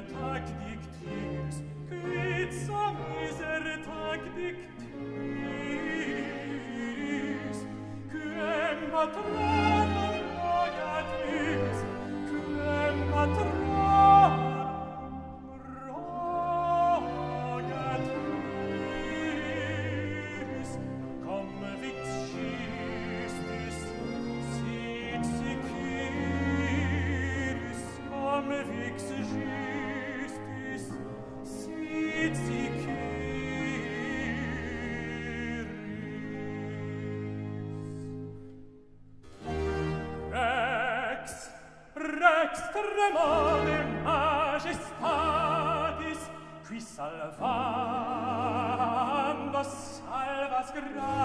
miser tag dictiris, quitsa miser tag dictiris, quem batrem grande.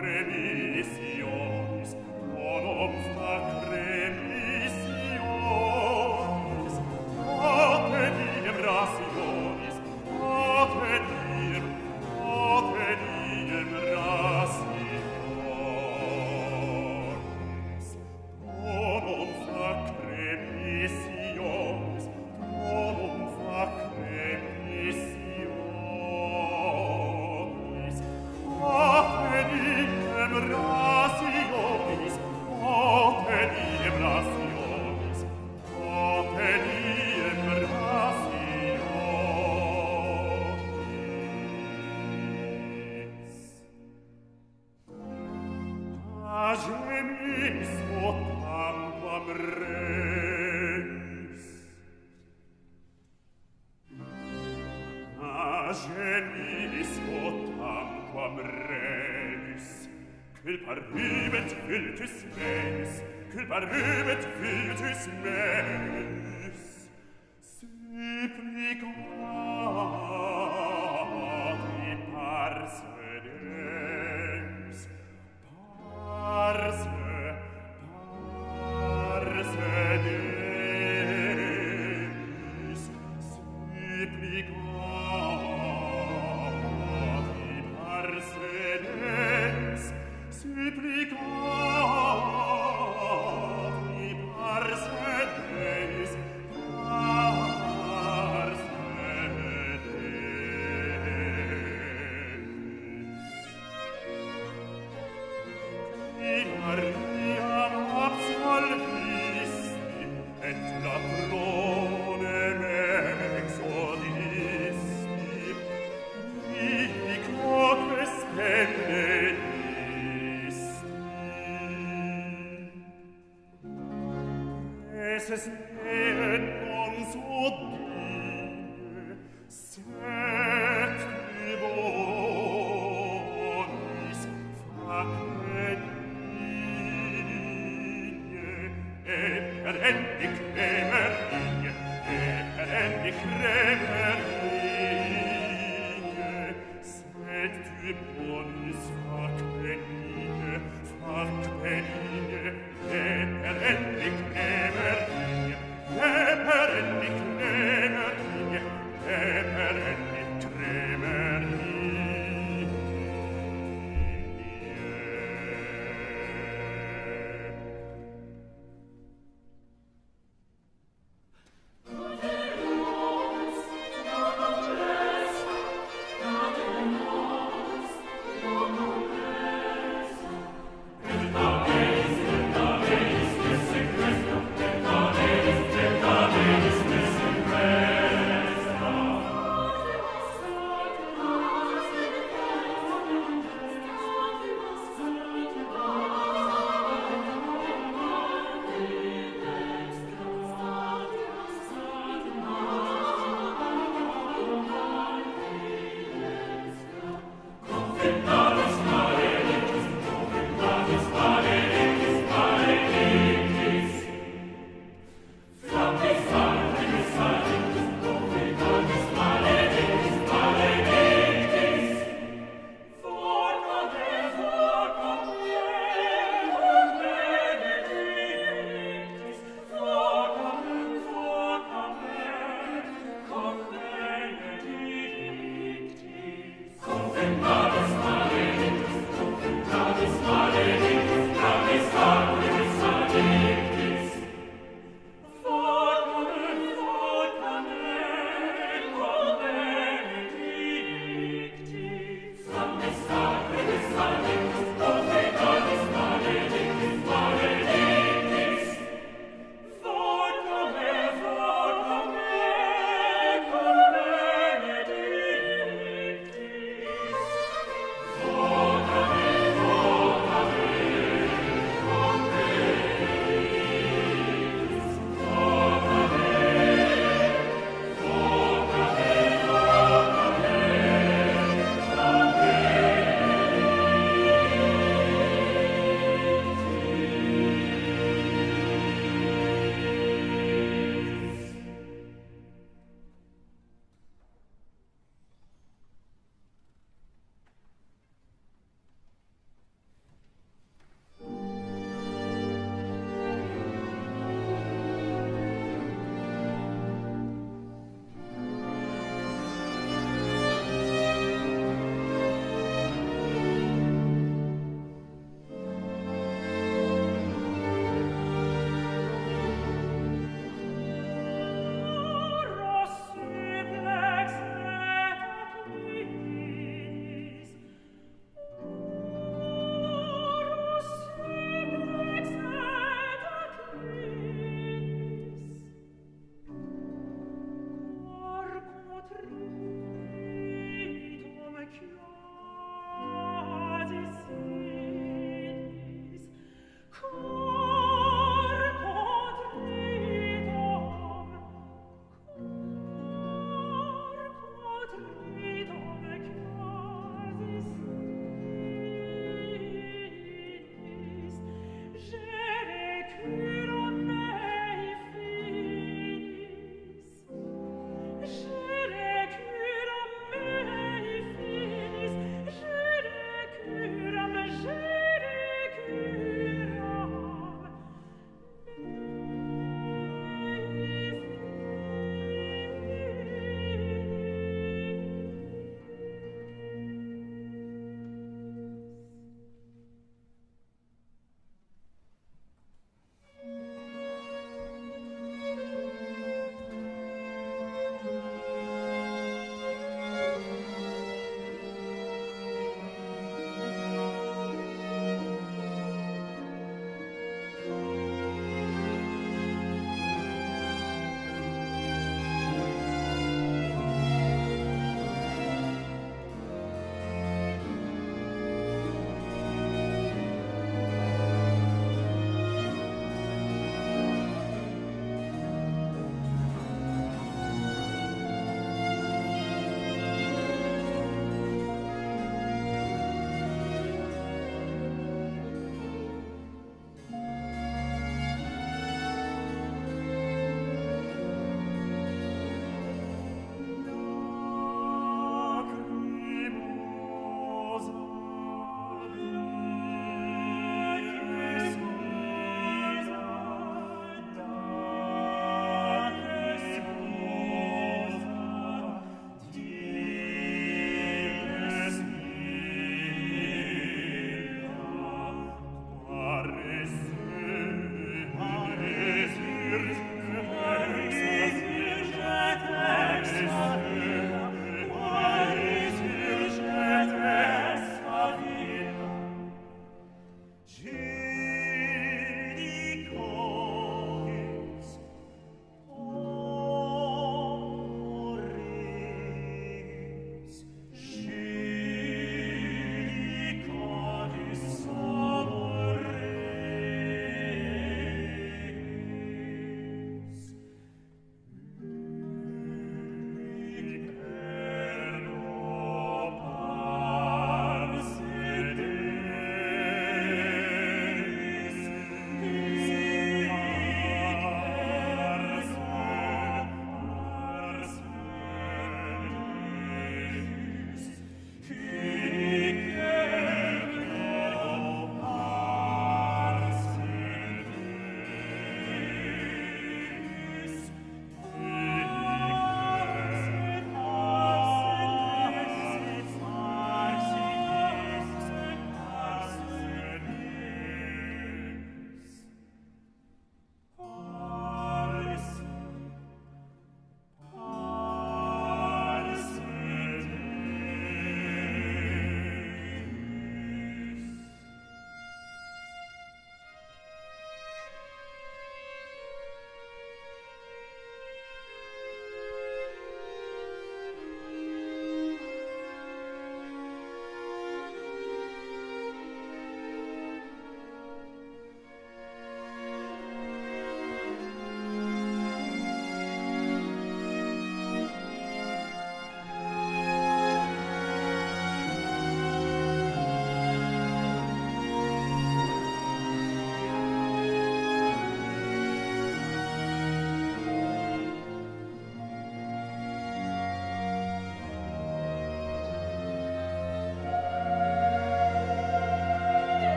Cremissionis, bonum fac cremissionis. genis quam quam renis quil paribet viltis menis quil